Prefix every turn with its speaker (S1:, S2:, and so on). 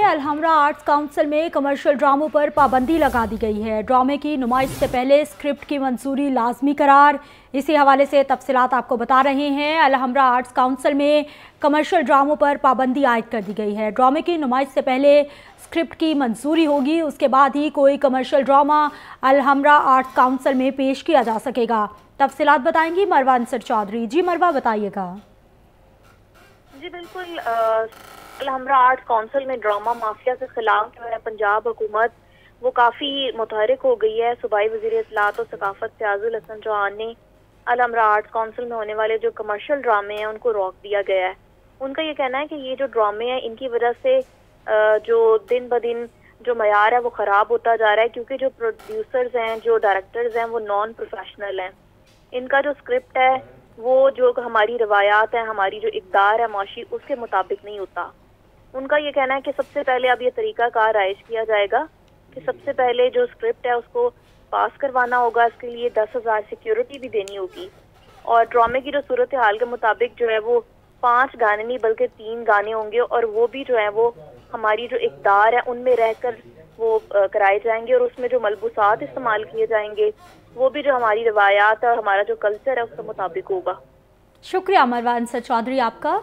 S1: Alhamra arts council में commercial ड्रामों पर पाबंदी लगा दी गई है। ड्रामे की नुमाइश से पहले स्क्रिप्ट की मंजूरी लाजमी करार। इसी हवाले से तफसीत आपको बता रहे हैं। अलहमरा आर्ट्स काउंसिल में कमर्शियल ड्रामों पर पाबंदी आयद कर दी गई है। ड्रामे की नुमाइश से पहले स्क्रिप्ट की मंजूरी होगी। उसके बाद ही कोई commercial drama Alhamra Arts Council में पेश किया जा सकेगा। तफसीत बताएँगी मरवा अंसर चौधरी जी, मरवा बताइएगा।
S2: जी, बिल्कुल हमरा आर्ट काउंसिल में ड्रामा माफिया के खिलाफ जो है पंजाब हुकूमत, वो काफ़ी मुतहरक हो गई है। सूबाई वजी असलात और सकाफत फयाजुल हसन चौहान ने अलहमरा आर्ट्स काउंसिल में होने वाले जो कमर्शियल ड्रामे हैं, उनको रोक दिया गया है। उनका ये कहना है कि ये जो ड्रामे हैं, इनकी वजह से जो दिन ब दिन जो मैार है, वो ख़राब होता जा रहा है, क्योंकि जो प्रोड्यूसर्स हैं, जो डायरेक्टर्स हैं, वो नॉन प्रोफेशनल हैं। इनका जो स्क्रिप्ट है, वो जो हमारी रवायात है, हमारी जो इकदार है, माशी, उसके मुताबिक नहीं होता। उनका ये कहना है कि सबसे पहले अब ये तरीका कार राइज किया जाएगा कि सबसे पहले जो स्क्रिप्ट है उसको पास करवाना होगा इसके लिए दस हज़ार सिक्योरिटी भी देनी होगी। और ड्रामे की जो सूरत हाल के मुताबिक जो है वो पाँच गाने नहीं बल्कि तीन गाने होंगे और वो भी जो है वो हमारी जो इकदार है उनमें रहकर वो कराए जाएँगे और उसमें जो मलबूसात इस्तेमाल किए जाएँगे वो भी जो हमारी रवायात है और हमारा जो कल्चर है उसके मुताबिक होगा।
S1: शुक्रिया मरवान सर चौधरी आपका।